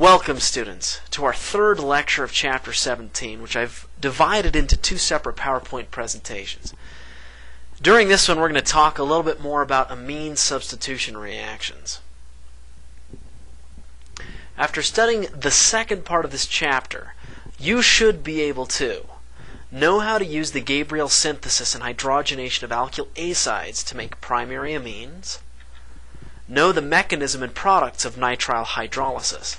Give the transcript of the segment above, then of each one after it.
Welcome, students, to our third lecture of Chapter 17, which I've divided into two separate PowerPoint presentations. During this one, we're going to talk a little bit more about amine substitution reactions. After studying the second part of this chapter, you should be able to know how to use the Gabriel synthesis and hydrogenation of alkyl azides to make primary amines, know the mechanism and products of nitrile hydrolysis,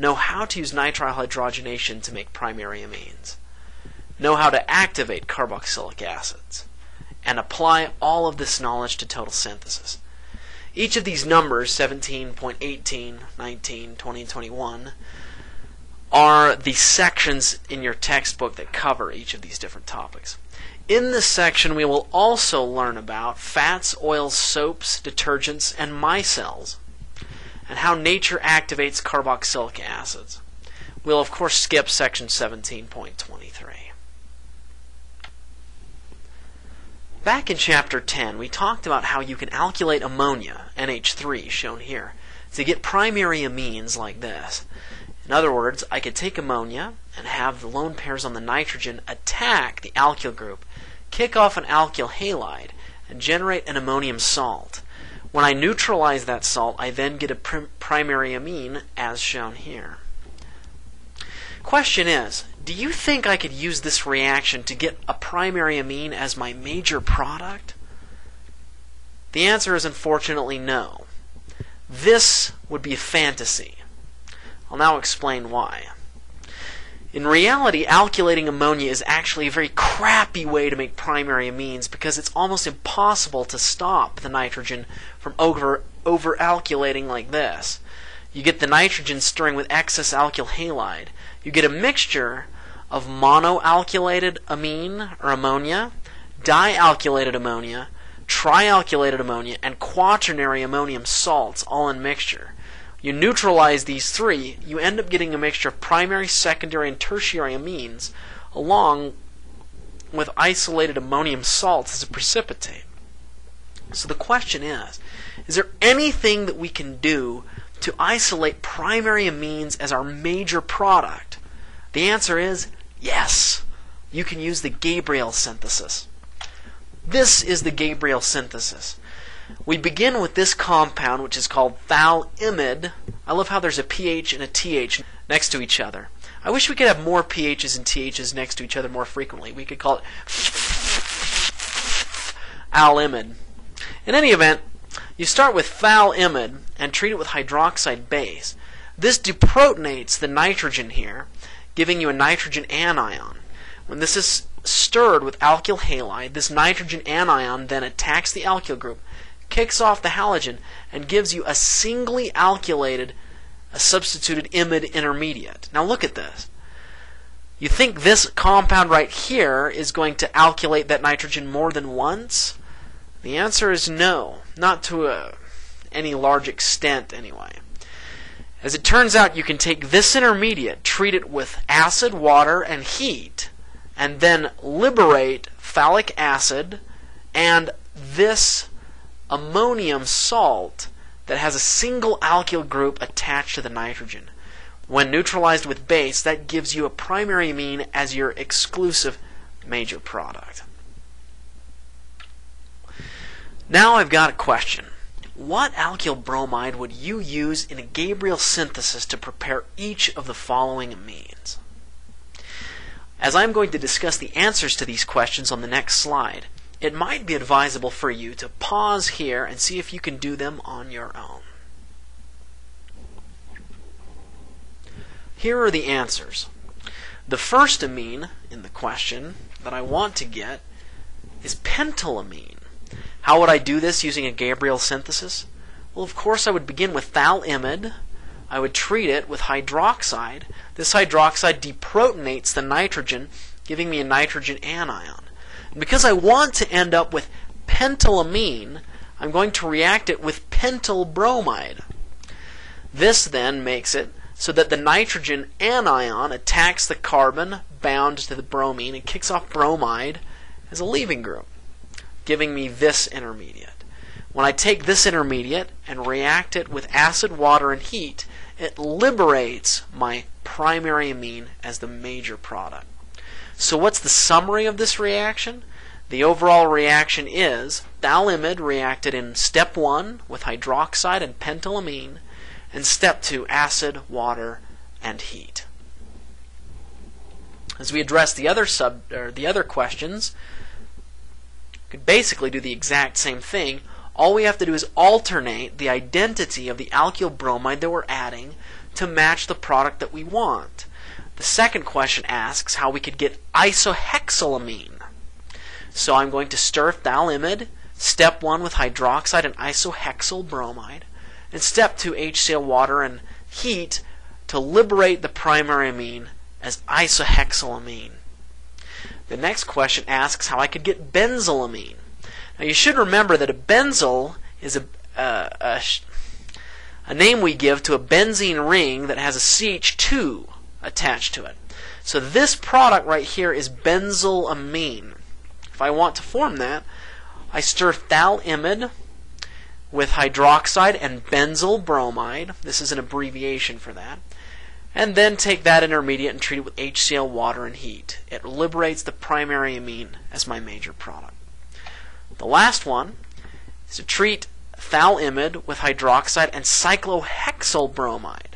know how to use nitrile hydrogenation to make primary amines, know how to activate carboxylic acids, and apply all of this knowledge to total synthesis. Each of these numbers, 17.18, 19, 20, and 21, are the sections in your textbook that cover each of these different topics. In this section, we will also learn about fats, oils, soaps, detergents, and micelles, and how nature activates carboxylic acids. We'll, of course, skip section 17.23. Back in chapter 10, we talked about how you can alkylate ammonia, NH3, shown here, to get primary amines like this. In other words, I could take ammonia and have the lone pairs on the nitrogen attack the alkyl group, kick off an alkyl halide, and generate an ammonium salt. When I neutralize that salt, I then get a prim- primary amine as shown here. Question is, do you think I could use this reaction to get a primary amine as my major product? The answer is unfortunately no. This would be a fantasy. I'll now explain why. In reality, alkylating ammonia is actually a very crappy way to make primary amines because it's almost impossible to stop the nitrogen from over, over alkylating like this. You get the nitrogen stirring with excess alkyl halide. You get a mixture of monoalkylated amine or ammonia, dialkylated ammonia, trialkylated ammonia, and quaternary ammonium salts all in mixture. You neutralize these three, you end up getting a mixture of primary, secondary, and tertiary amines, along with isolated ammonium salts as a precipitate. So the question is is there anything that we can do to isolate primary amines as our major product? The answer is yes. You can use the Gabriel synthesis. This is the Gabriel synthesis. We begin with this compound, which is called phthalimide. I love how there's a pH and a TH next to each other. I wish we could have more pHs and THs next to each other more frequently. We could call it alimide. In any event, you start with phthalimide and treat it with hydroxide base. This deprotonates the nitrogen here, giving you a nitrogen anion. When this is stirred with alkyl halide, this nitrogen anion then attacks the alkyl group kicks off the halogen and gives you a singly alkylated, a substituted imide intermediate. Now look at this. You think this compound right here is going to alkylate that nitrogen more than once? The answer is no, not to a, any large extent anyway. As it turns out, you can take this intermediate, treat it with acid, water, and heat, and then liberate phthalic acid and this ammonium salt that has a single alkyl group attached to the nitrogen. When neutralized with base, that gives you a primary amine as your exclusive major product. Now I've got a question. What alkyl bromide would you use in a Gabriel synthesis to prepare each of the following amines? As I'm going to discuss the answers to these questions on the next slide, it might be advisable for you to pause here and see if you can do them on your own. Here are the answers. The first amine in the question that I want to get is pentylamine. How would I do this using a Gabriel synthesis? Well, of course, I would begin with phthalimide. I would treat it with hydroxide. This hydroxide deprotonates the nitrogen, giving me a nitrogen anion. Because I want to end up with pentylamine, I'm going to react it with pentyl bromide. This then makes it so that the nitrogen anion attacks the carbon bound to the bromine and kicks off bromide as a leaving group, giving me this intermediate. When I take this intermediate and react it with acid, water, and heat, it liberates my primary amine as the major product. So what's the summary of this reaction? The overall reaction is phthalimide reacted in step 1 with hydroxide and pentylamine, and step 2 acid, water, and heat. As we address the other sub or the other questions, we could basically do the exact same thing. All we have to do is alternate the identity of the alkyl bromide that we're adding to match the product that we want. The second question asks how we could get isohexylamine. So I'm going to stir phthalimide, step 1 with hydroxide and isohexyl bromide, and step 2 HCl water and heat to liberate the primary amine as isohexylamine. The next question asks how I could get benzylamine. Now you should remember that a benzyl is a, uh, a, a name we give to a benzene ring that has a CH2 attached to it. So this product right here is benzylamine. If I want to form that, I stir phthalimide with hydroxide and benzyl bromide. This is an abbreviation for that. And then take that intermediate and treat it with HCl water and heat. It liberates the primary amine as my major product. The last one is to treat phthalimide with hydroxide and cyclohexyl bromide,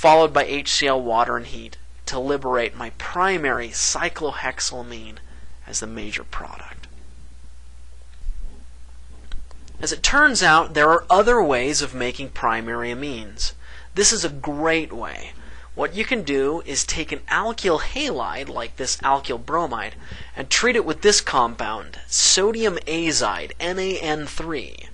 followed by HCl water and heat to liberate my primary cyclohexylamine as the major product. As it turns out, there are other ways of making primary amines. This is a great way. What you can do is take an alkyl halide, like this alkyl bromide, and treat it with this compound, sodium azide, NaN3.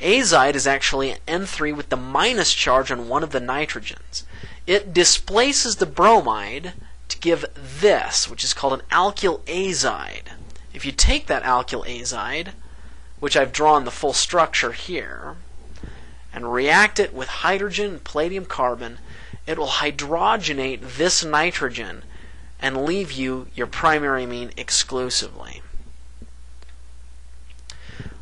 Azide is actually an N3 with the minus charge on one of the nitrogens. It displaces the bromide to give this, which is called an alkyl azide. If you take that alkyl azide, which I've drawn the full structure here, and react it with hydrogen and palladium carbon, it will hydrogenate this nitrogen and leave you your primary amine exclusively.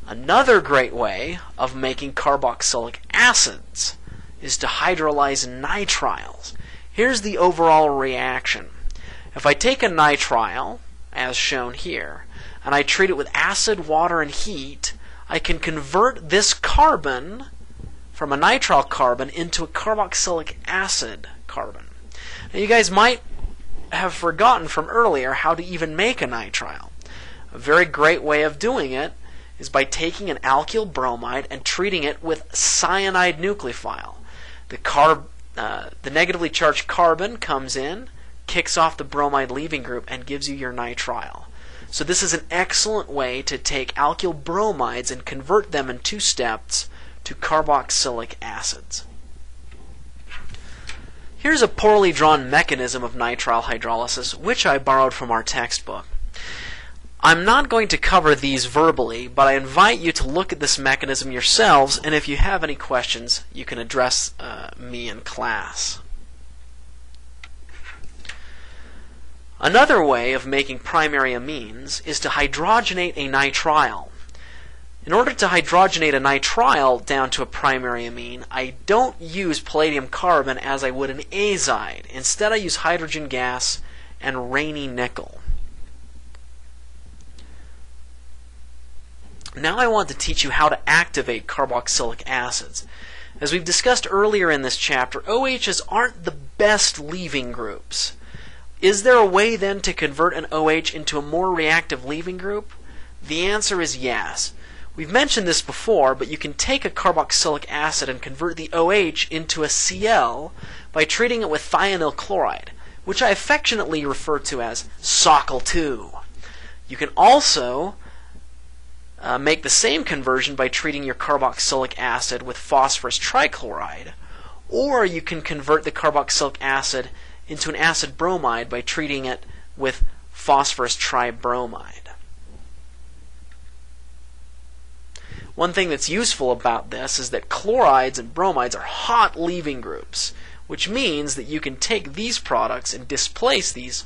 Another great way of making carboxylic acids is to hydrolyze nitriles. Here's the overall reaction. If I take a nitrile, as shown here, and I treat it with acid, water, and heat, I can convert this carbon from a nitrile carbon into a carboxylic acid carbon. Now you guys might have forgotten from earlier how to even make a nitrile. A very great way of doing it is by taking an alkyl bromide and treating it with cyanide nucleophile. The carb uh, the negatively charged carbon comes in, kicks off the bromide leaving group, and gives you your nitrile. So this is an excellent way to take alkyl bromides and convert them in two steps to carboxylic acids. Here's a poorly drawn mechanism of nitrile hydrolysis, which I borrowed from our textbook. I'm not going to cover these verbally, but I invite you to look at this mechanism yourselves, and if you have any questions, you can address uh, me in class. Another way of making primary amines is to hydrogenate a nitrile. In order to hydrogenate a nitrile down to a primary amine, I don't use palladium carbon as I would an azide. Instead, I use hydrogen gas and Raney nickel. Now I want to teach you how to activate carboxylic acids. As we've discussed earlier in this chapter, OHs aren't the best leaving groups. Is there a way then to convert an OH into a more reactive leaving group? The answer is yes. We've mentioned this before, but you can take a carboxylic acid and convert the OH into a Cl by treating it with thionyl chloride, which I affectionately refer to as SOCL2. You can also uh, make the same conversion by treating your carboxylic acid with phosphorus trichloride, or you can convert the carboxylic acid into an acid bromide by treating it with phosphorus tribromide. One thing that's useful about this is that chlorides and bromides are hot leaving groups, which means that you can take these products and displace these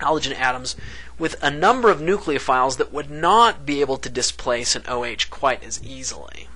halogen atoms with a number of nucleophiles that would not be able to displace an OH quite as easily.